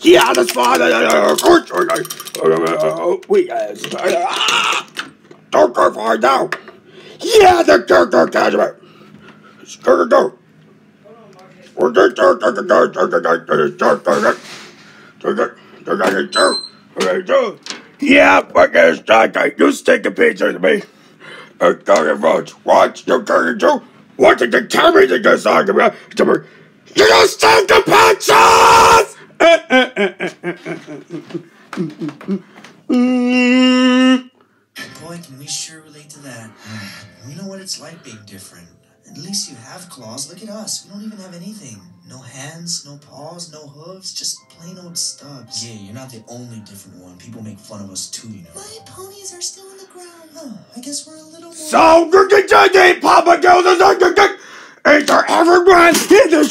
Yeah, that's fine. Ah! don't go far now. Yeah, the character catchment. Go go go. Yeah, fuck this guy. You stick a picture to me. A curry votes. Watch your curry do. What did you tell me to get talking about? You stick a pictures! Boy, can we sure relate to that. We know what it's like being different. At least you have claws. Look at us. We don't even have anything. No hands, no paws, no hooves, just plain old stubs. Yeah, you're not the only different one. People make fun of us too, you know. My ponies are still in the ground. Oh, I guess we're a little more. So good to see Papa Gilda. Is there everyone in the